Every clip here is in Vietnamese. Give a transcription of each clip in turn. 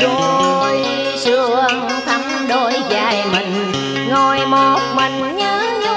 rồi sương thắm đôi dài mình. Ngồi một mình nhớ nhung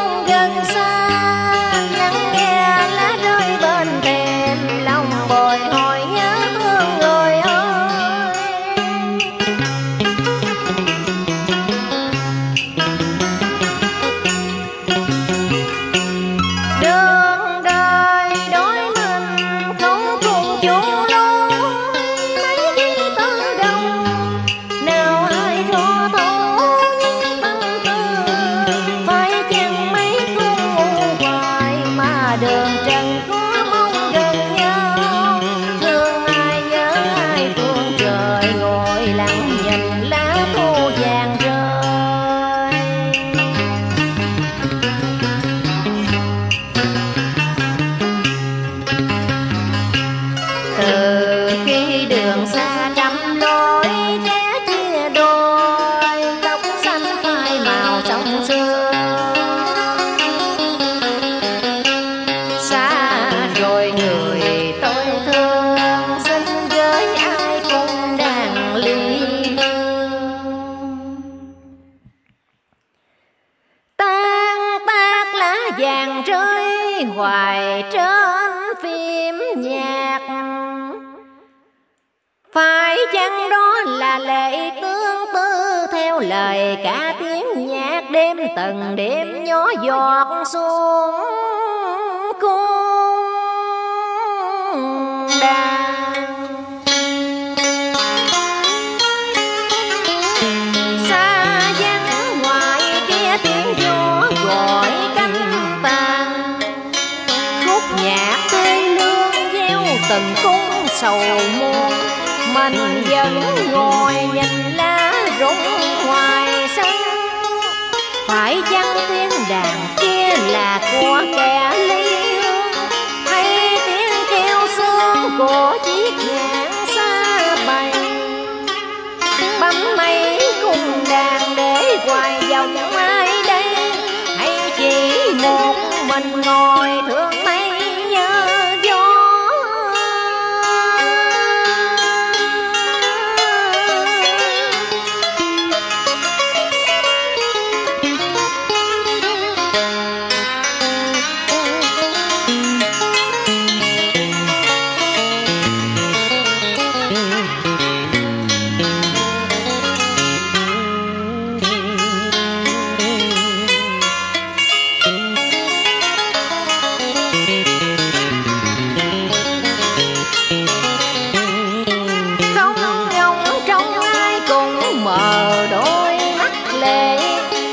vàng rơi hoài trên phim nhạc. Phải chăng đó là lệ tương tư theo lời cả tiếng nhạc đêm từng đêm nhỏ giọt xuống cung đàn? Sầu muôn mình vẫn ngồi nhìn lá rụng ngoài sân. Phải chăng tiếng đàn kia là của kẻ ly hương hay tiếng kêu xương của chiếc nhạc xa bay bấm mấy cung đàn để hoài vòng ai đây? Hay chỉ một mình ngồi thương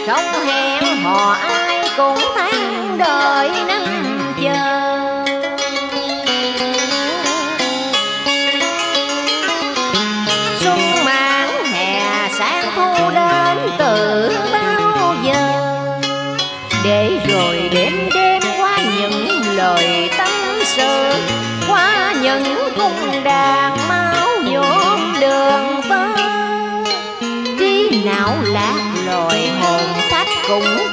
không hẹn hò ai cũng tháng đời năm chờ. Xuân mãn, hè sáng thu đến từ bao giờ? Để rồi đêm đêm qua những lời tâm sự, qua những cung đàn máu nhuộm đường vơ. Trí não lạc loài hồ công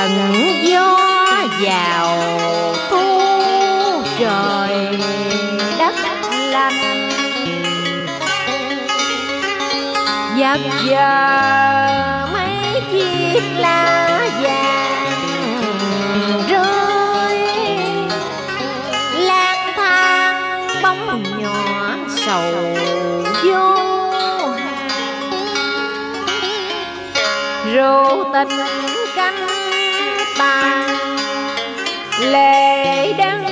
trần gió vào thu trời đất lạnh dập giờ mấy chiếc lá vàng rơi, lang thang bóng nhỏ sầu vô rượu tình canh lệ đắng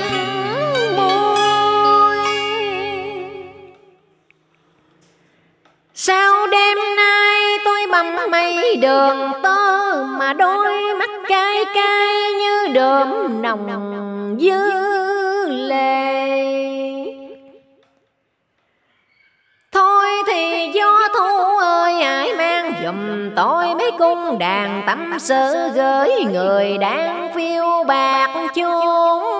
môi. Sao đêm nay tôi bầm mây đường tơ mà đôi mắt cay cay như đượm nồng dư lệ? Giùm tôi mấy cung đàn tâm sự gửi người đang phiêu bạc chuông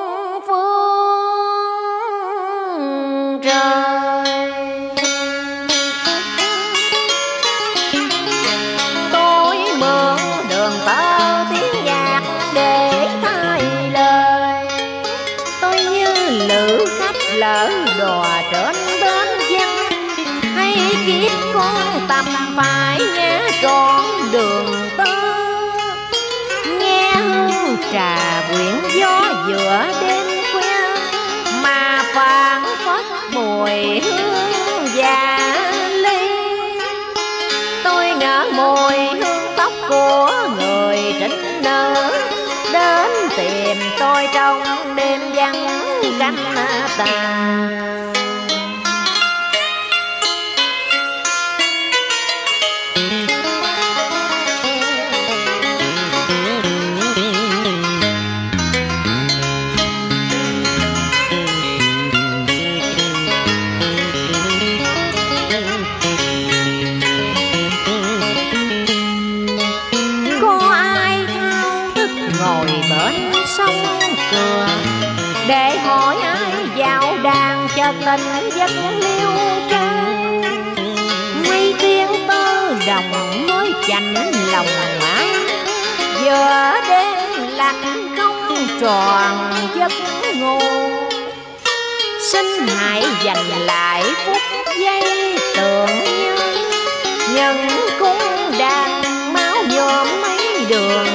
mùi hương già ly. Tôi ngỡ mùi hương tóc của người trinh nữ. Đến tìm tôi trong đêm vắng canh tàn. Cho tình giấc liêu trai mây tiếng tơ đồng mới chạnh lòng mã giờ đêm lặng không tròn giấc ngủ. Xin hãy dành lại phút giây tưởng nhớ. Nhân cũng đang máu nhộm mấy đường.